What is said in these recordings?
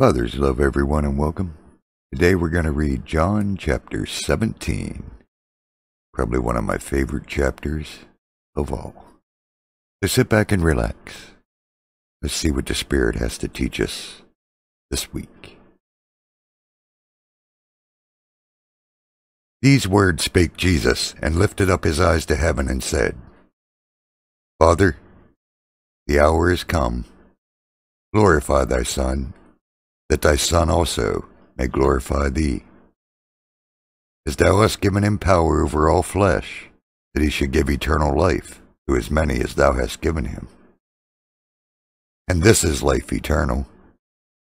Fathers love everyone and welcome. Today we're going to read John chapter 17. Probably one of my favorite chapters of all. So sit back and relax. Let's see what the Spirit has to teach us this week. These words spake Jesus, and lifted up his eyes to heaven, and said, Father, the hour is come. Glorify thy Son that thy Son also may glorify thee. As thou hast given him power over all flesh, that he should give eternal life to as many as thou hast given him. And this is life eternal,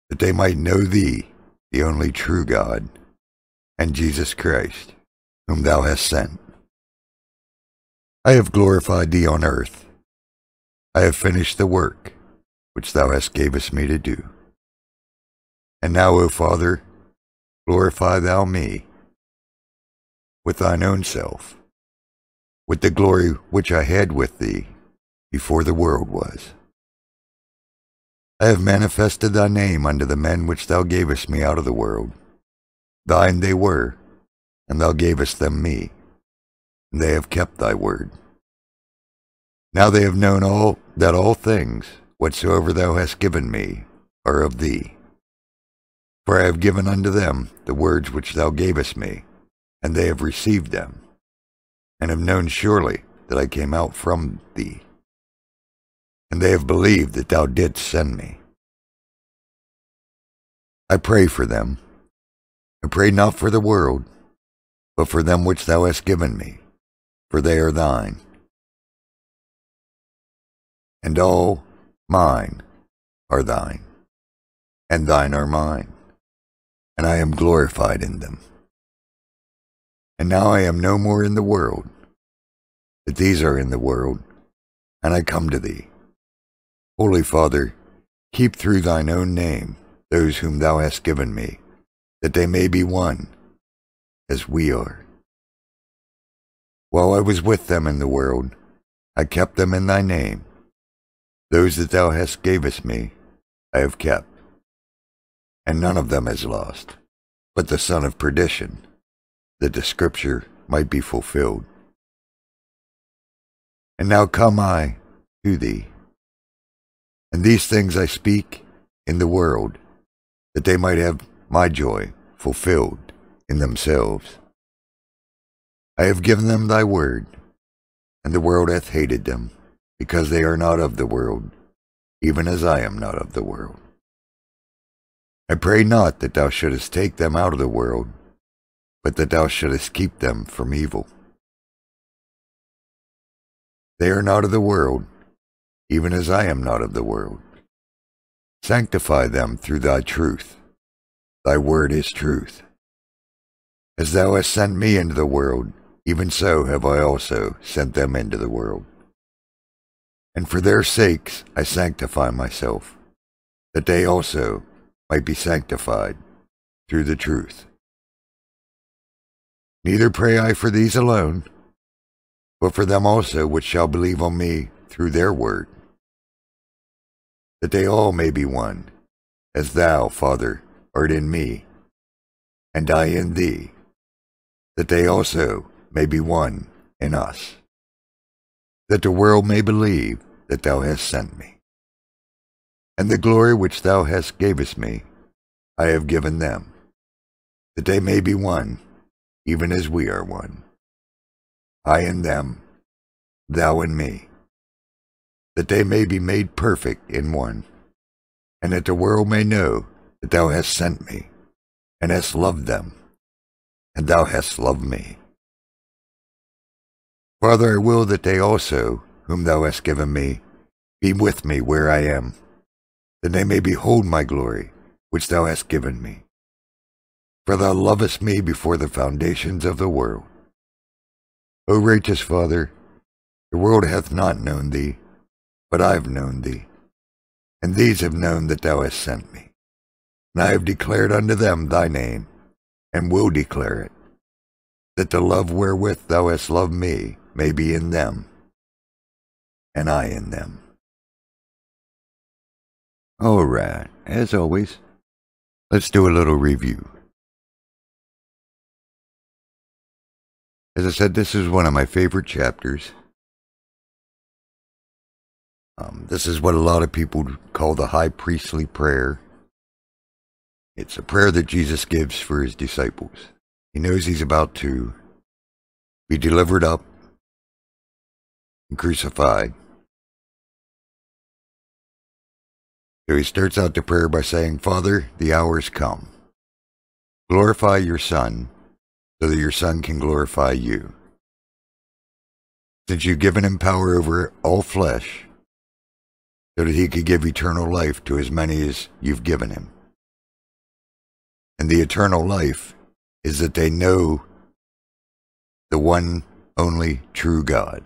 that they might know thee, the only true God, and Jesus Christ, whom thou hast sent. I have glorified thee on earth. I have finished the work which thou hast gavest me to do. And now, O Father, glorify thou me with thine own self, with the glory which I had with thee before the world was. I have manifested thy name unto the men which thou gavest me out of the world. Thine they were, and thou gavest them me, and they have kept thy word. Now they have known all that all things whatsoever thou hast given me are of thee. For I have given unto them the words which thou gavest me, and they have received them, and have known surely that I came out from thee. And they have believed that thou didst send me. I pray for them. I pray not for the world, but for them which thou hast given me, for they are thine. And all mine are thine, and thine are mine and I am glorified in them. And now I am no more in the world, but these are in the world, and I come to thee. Holy Father, keep through thine own name those whom thou hast given me, that they may be one, as we are. While I was with them in the world, I kept them in thy name. Those that thou hast gavest me, I have kept and none of them is lost, but the son of perdition, that the scripture might be fulfilled. And now come I to thee, and these things I speak in the world, that they might have my joy fulfilled in themselves. I have given them thy word, and the world hath hated them, because they are not of the world, even as I am not of the world. I pray not that thou shouldest take them out of the world, but that thou shouldest keep them from evil. They are not of the world, even as I am not of the world. Sanctify them through thy truth. Thy word is truth. As thou hast sent me into the world, even so have I also sent them into the world. And for their sakes I sanctify myself, that they also might be sanctified through the truth. Neither pray I for these alone, but for them also which shall believe on me through their word, that they all may be one, as thou, Father, art in me, and I in thee, that they also may be one in us, that the world may believe that thou hast sent me. And the glory which thou hast gavest me, I have given them, that they may be one, even as we are one. I in them, thou in me, that they may be made perfect in one, and that the world may know that thou hast sent me, and hast loved them, and thou hast loved me. Father, I will that they also, whom thou hast given me, be with me where I am that they may behold my glory, which thou hast given me. For thou lovest me before the foundations of the world. O righteous Father, the world hath not known thee, but I have known thee, and these have known that thou hast sent me. And I have declared unto them thy name, and will declare it, that the love wherewith thou hast loved me may be in them, and I in them. All right, as always, Let's do a little review. As I said, this is one of my favorite chapters. Um, this is what a lot of people call the high priestly prayer. It's a prayer that Jesus gives for his disciples. He knows he's about to be delivered up and crucified. So he starts out the prayer by saying, Father, the hour has come. Glorify your Son, so that your Son can glorify you. Since you've given him power over all flesh, so that he could give eternal life to as many as you've given him. And the eternal life is that they know the one only true God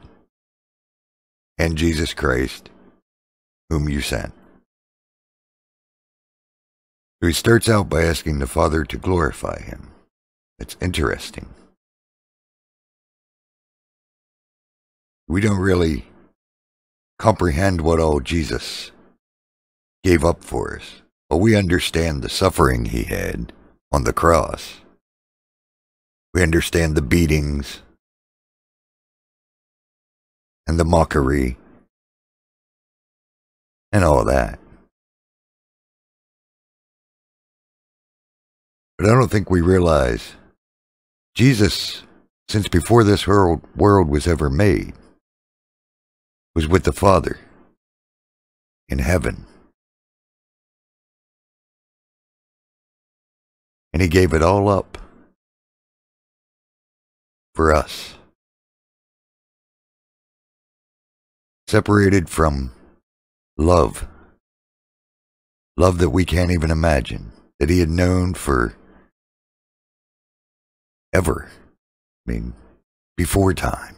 and Jesus Christ, whom you sent. So he starts out by asking the Father to glorify him. It's interesting. We don't really comprehend what all Jesus gave up for us, but we understand the suffering he had on the cross. We understand the beatings and the mockery and all that. But I don't think we realize Jesus, since before this world, was ever made, was with the Father in heaven. And he gave it all up for us. Separated from love, love that we can't even imagine, that he had known for ever. I mean, before time.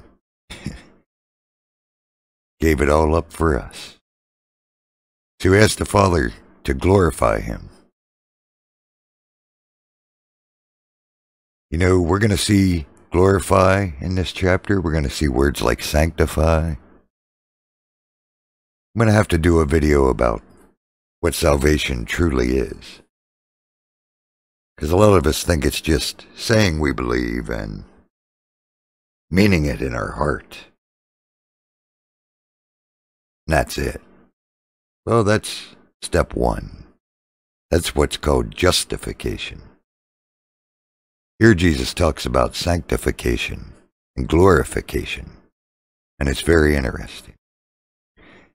Gave it all up for us. To ask the Father to glorify him. You know, we're going to see glorify in this chapter. We're going to see words like sanctify. I'm going to have to do a video about what salvation truly is. Because a lot of us think it's just saying we believe and meaning it in our heart. And that's it. Well, that's step one. That's what's called justification. Here Jesus talks about sanctification and glorification, and it's very interesting.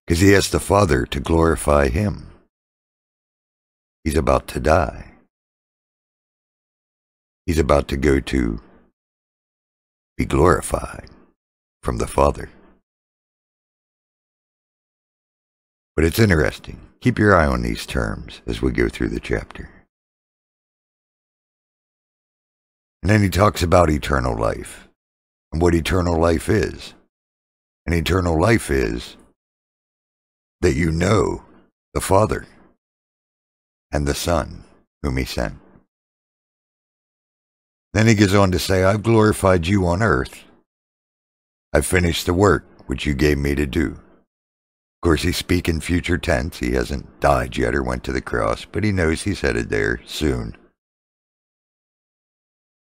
Because he asks the Father to glorify him. He's about to die. He's about to go to be glorified from the Father. But it's interesting. Keep your eye on these terms as we go through the chapter. And then he talks about eternal life and what eternal life is. And eternal life is that you know the Father and the Son whom he sent. Then he goes on to say, I've glorified you on earth. I've finished the work which you gave me to do. Of course, he's speaking future tense. He hasn't died yet or went to the cross, but he knows he's headed there soon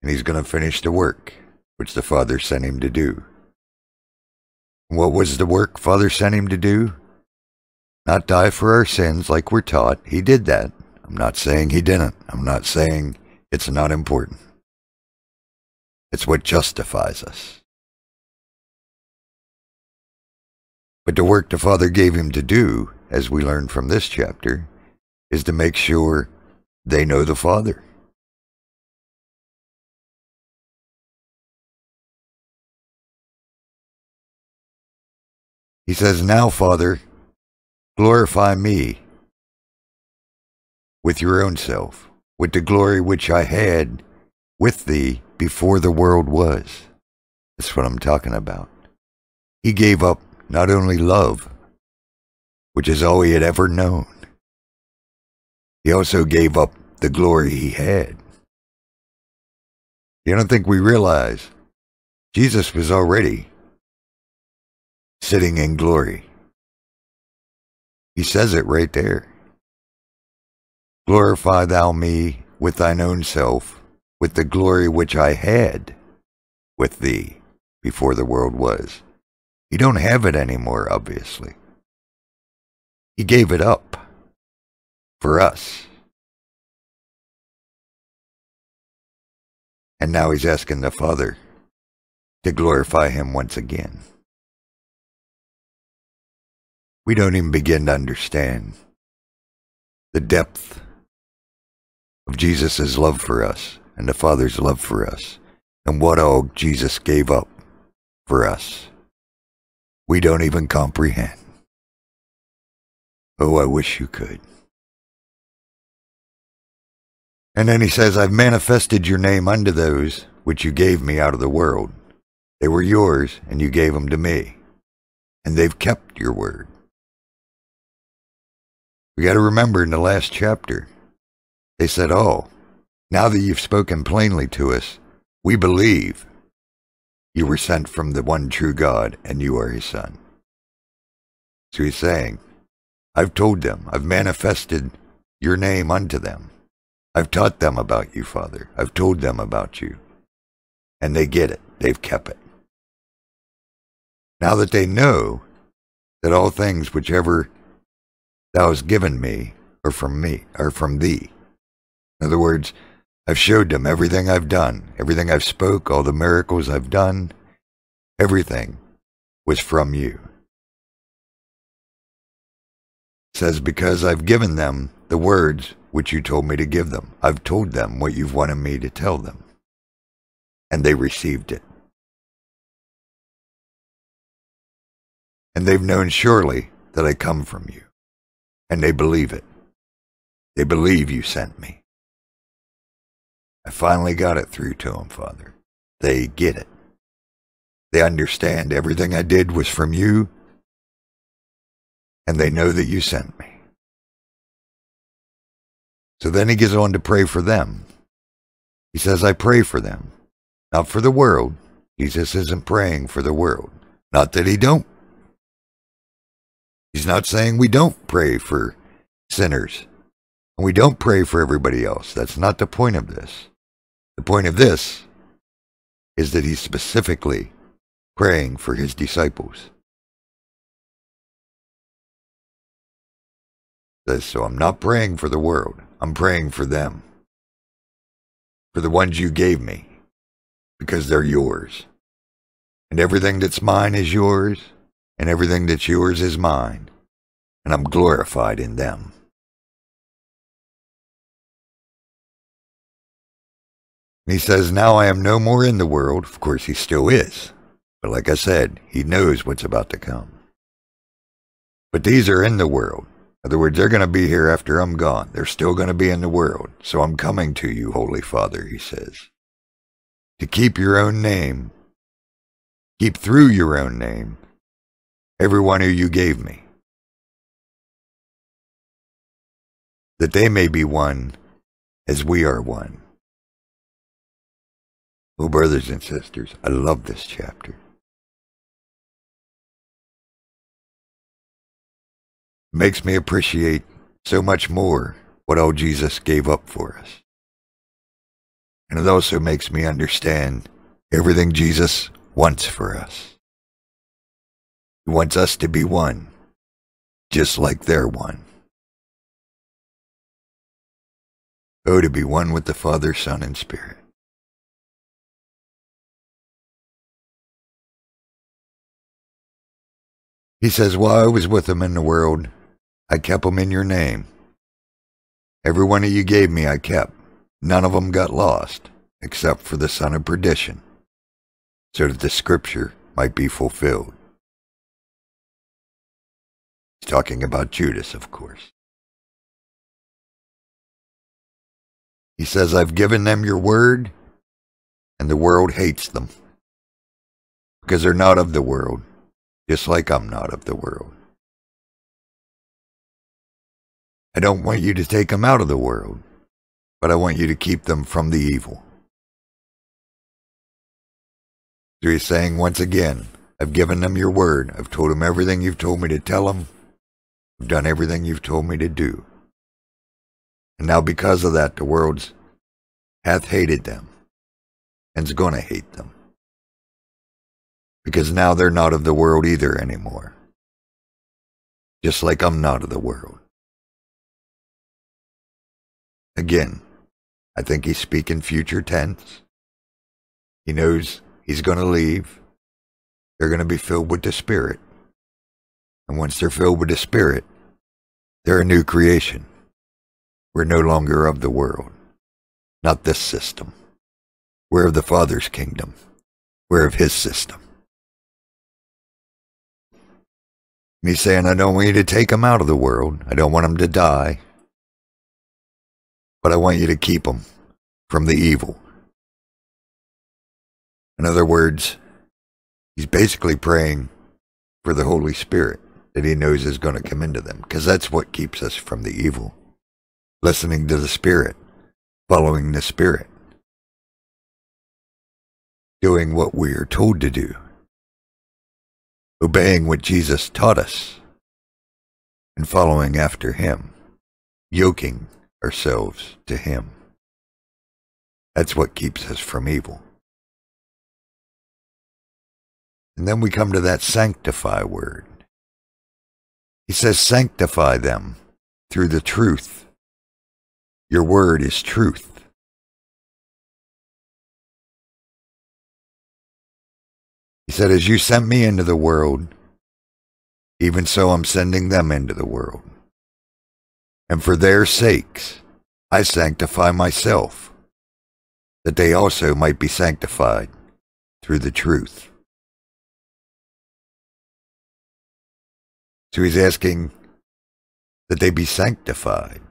and he's going to finish the work which the Father sent him to do. What was the work Father sent him to do? Not die for our sins like we're taught. He did that. I'm not saying he didn't. I'm not saying it's not important. It's what justifies us. But the work the Father gave him to do, as we learn from this chapter, is to make sure they know the Father. He says, Now, Father, glorify me with your own self, with the glory which I had with thee before the world was. That's what I'm talking about. He gave up not only love, which is all he had ever known, he also gave up the glory he had. You don't think we realize Jesus was already sitting in glory. He says it right there. Glorify thou me with thine own self, with the glory which I had with thee before the world was. You don't have it anymore, obviously. He gave it up for us. And now he's asking the Father to glorify him once again. We don't even begin to understand the depth of Jesus' love for us and the Father's love for us and what all Jesus gave up for us. We don't even comprehend. Oh, I wish you could. And then he says, I've manifested your name unto those which you gave me out of the world. They were yours, and you gave them to me. And they've kept your word. We got to remember in the last chapter, they said, Oh, now that you've spoken plainly to us, we believe you were sent from the one true God and you are his son. So he's saying, I've told them, I've manifested your name unto them. I've taught them about you, Father. I've told them about you. And they get it. They've kept it. Now that they know that all things whichever thou hast given me are from me, are from thee. In other words, I've showed them everything I've done, everything I've spoke, all the miracles I've done, everything was from you. It says, because I've given them the words which you told me to give them. I've told them what you've wanted me to tell them. And they received it. And they've known surely that I come from you. And they believe it. They believe you sent me. I finally got it through to them, Father. They get it. They understand everything I did was from you, and they know that you sent me. So then he goes on to pray for them. He says, I pray for them, not for the world. Jesus isn't praying for the world. Not that he don't. He's not saying we don't pray for sinners. And we don't pray for everybody else. That's not the point of this. The point of this is that he's specifically praying for his disciples. So I'm not praying for the world. I'm praying for them. For the ones you gave me. Because they're yours. And everything that's mine is yours. And everything that's yours is mine. And I'm glorified in them. He says, Now I am no more in the world. Of course, he still is. But like I said, he knows what's about to come. But these are in the world. In other words, they're going to be here after I'm gone. They're still going to be in the world. So I'm coming to you, Holy Father, he says. To keep your own name, keep through your own name, everyone who you gave me. That they may be one as we are one. Oh, brothers and sisters, I love this chapter. Makes me appreciate so much more what all Jesus gave up for us. And it also makes me understand everything Jesus wants for us. He wants us to be one, just like they're one. Oh, to be one with the Father, Son, and Spirit. He says, While I was with them in the world, I kept them in your name. Every one of you gave me, I kept. None of them got lost, except for the son of perdition, so that the scripture might be fulfilled. He's talking about Judas, of course. He says, I've given them your word, and the world hates them, because they're not of the world just like I'm not of the world. I don't want you to take them out of the world, but I want you to keep them from the evil. So he's saying once again, I've given them your word. I've told them everything you've told me to tell them. I've done everything you've told me to do. And now because of that, the world hath hated them and's going to hate them. Because now they're not of the world either anymore. Just like I'm not of the world. Again, I think he's speaking future tense. He knows he's going to leave. They're going to be filled with the Spirit. And once they're filled with the Spirit, they're a new creation. We're no longer of the world, not this system. We're of the Father's kingdom. We're of His system. He's saying, I don't want you to take them out of the world. I don't want them to die. But I want you to keep them from the evil. In other words, he's basically praying for the Holy Spirit that he knows is going to come into them, because that's what keeps us from the evil. Listening to the Spirit, following the Spirit, doing what we are told to do, obeying what Jesus taught us, and following after him, yoking ourselves to him. That's what keeps us from evil. And then we come to that sanctify word. He says, sanctify them through the truth. Your word is truth. Said, as you sent me into the world, even so I'm sending them into the world. And for their sakes, I sanctify myself, that they also might be sanctified through the truth. So he's asking that they be sanctified.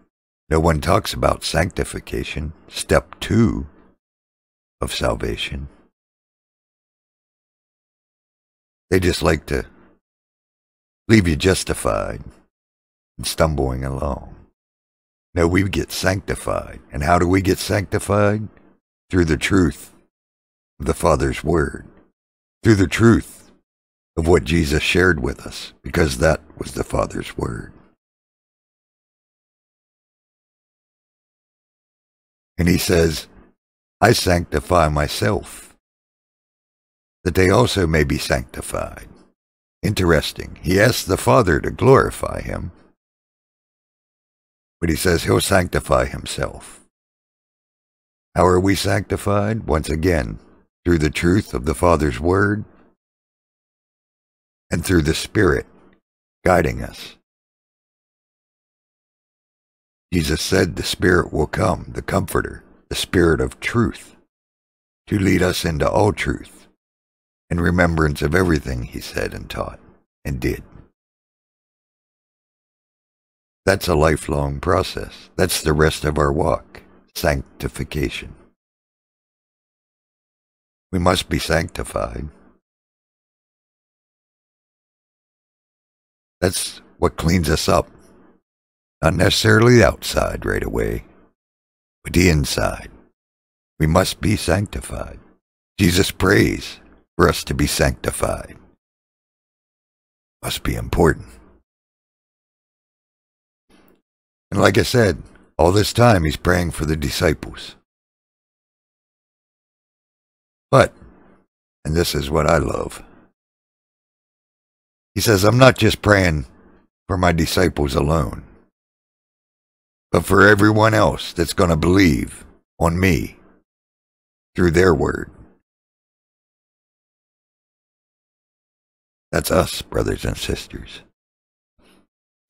No one talks about sanctification, step two of salvation. They just like to leave you justified and stumbling along. No, we get sanctified. And how do we get sanctified? Through the truth of the Father's Word, through the truth of what Jesus shared with us, because that was the Father's Word. And he says, I sanctify myself, that they also may be sanctified. Interesting. He asks the Father to glorify him, but he says he'll sanctify himself. How are we sanctified? Once again, through the truth of the Father's Word and through the Spirit guiding us. Jesus said the Spirit will come, the Comforter, the Spirit of truth, to lead us into all truth, in remembrance of everything he said and taught and did. That's a lifelong process. That's the rest of our walk, sanctification. We must be sanctified. That's what cleans us up. Not necessarily the outside right away, but the inside. We must be sanctified. Jesus prays for us to be sanctified. Must be important. And like I said, all this time he's praying for the disciples. But, and this is what I love, he says, I'm not just praying for my disciples alone, but for everyone else that's going to believe on me through their word. That's us, brothers and sisters.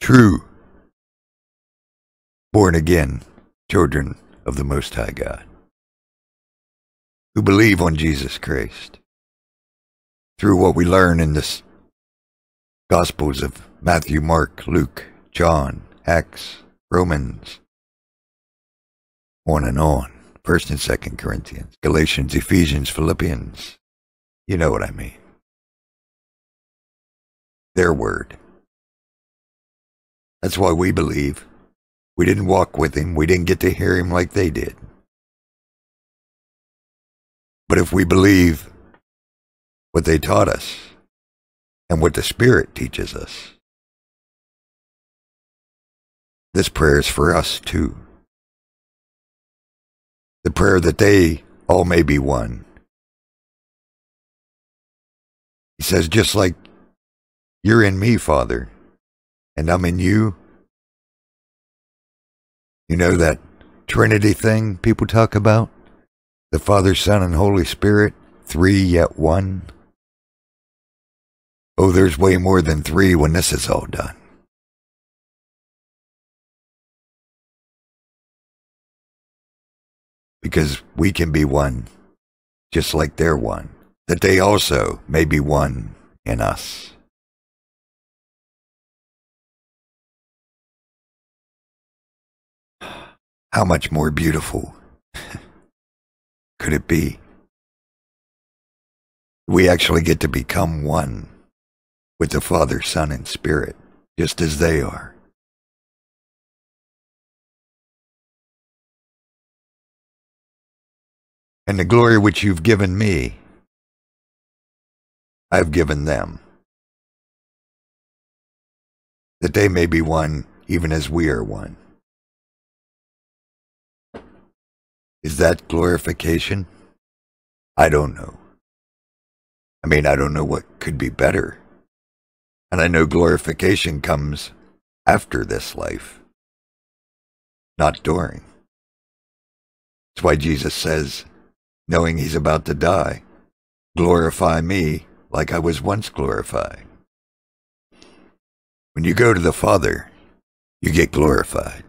True, born again children of the Most High God, who believe on Jesus Christ through what we learn in this Gospels of Matthew, Mark, Luke, John, Acts, Romans, on and on. First and Second Corinthians, Galatians, Ephesians, Philippians. You know what I mean. Their word. That's why we believe. We didn't walk with him. We didn't get to hear him like they did. But if we believe what they taught us, and what the Spirit teaches us. This prayer is for us too. The prayer that they all may be one. He says, just like you're in me, Father, and I'm in you. You know that Trinity thing people talk about? The Father, Son, and Holy Spirit, three yet one. Oh, there's way more than three when this is all done. Because we can be one, just like they're one, that they also may be one in us. How much more beautiful could it be? We actually get to become one with the Father, Son, and Spirit, just as they are. And the glory which you've given me, I've given them, that they may be one even as we are one. Is that glorification? I don't know. I mean, I don't know what could be better. And I know glorification comes after this life, not during. That's why Jesus says, knowing he's about to die, glorify me like I was once glorified. When you go to the Father, you get glorified.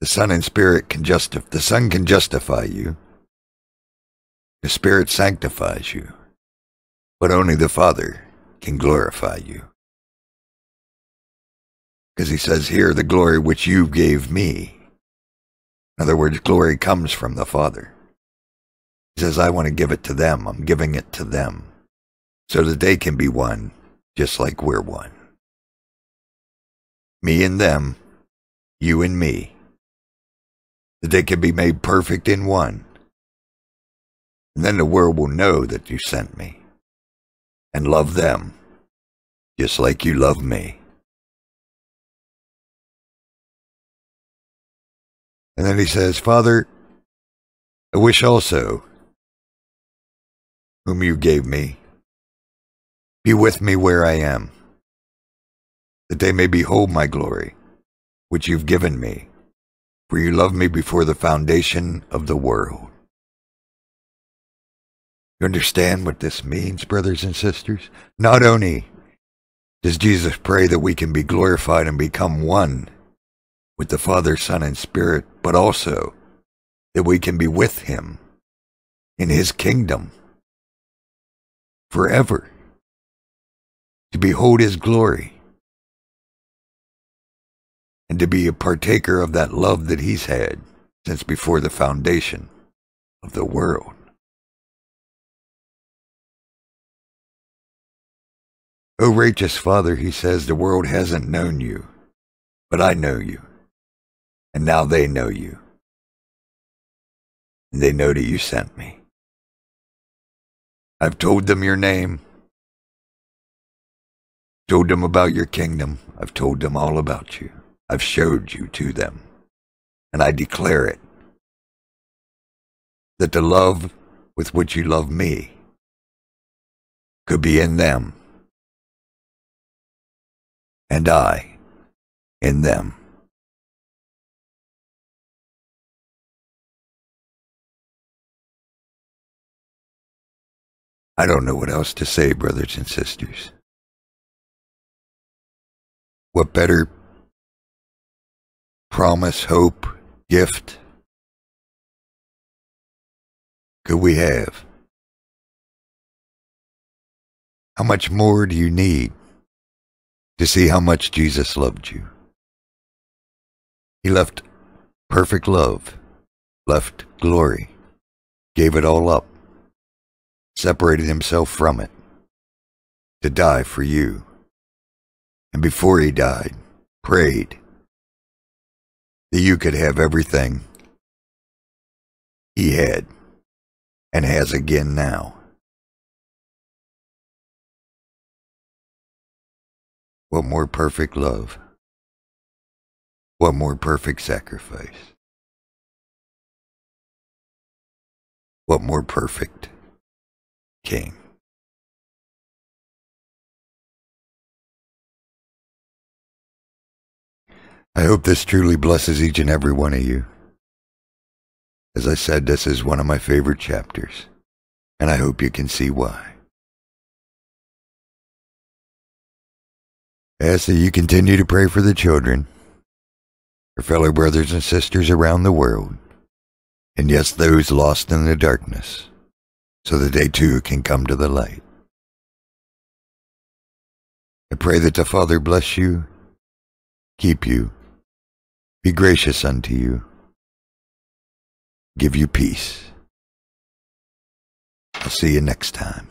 The Son and Spirit can justify, the Son can justify you. The Spirit sanctifies you. But only the Father can glorify you. Because he says here, the glory which you gave me. In other words, glory comes from the Father. He says, I want to give it to them. I'm giving it to them so that they can be one, just like we're one. Me and them, you and me that they can be made perfect in one. And then the world will know that you sent me and love them just like you love me. And then he says, Father, I wish also, whom you gave me, be with me where I am, that they may behold my glory, which you've given me for you loved me before the foundation of the world. You understand what this means, brothers and sisters? Not only does Jesus pray that we can be glorified and become one with the Father, Son, and Spirit, but also that we can be with Him in His kingdom forever to behold His glory and to be a partaker of that love that he's had since before the foundation of the world. O righteous Father, he says, the world hasn't known you, but I know you, and now they know you, and they know that you sent me. I've told them your name, told them about your kingdom, I've told them all about you. I've showed you to them, and I declare it that the love with which you love me could be in them, and I in them. I don't know what else to say, brothers and sisters. What better promise, hope, gift could we have? How much more do you need to see how much Jesus loved you? He left perfect love, left glory, gave it all up, separated himself from it to die for you. And before he died, prayed that you could have everything he had and has again now. What more perfect love? What more perfect sacrifice? What more perfect king? I hope this truly blesses each and every one of you. As I said, this is one of my favorite chapters, and I hope you can see why. I ask that you continue to pray for the children, your fellow brothers and sisters around the world, and yes, those lost in the darkness, so that they too can come to the light. I pray that the Father bless you, keep you, be gracious unto you, give you peace. I'll see you next time.